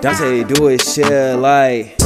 Dante do it shit like.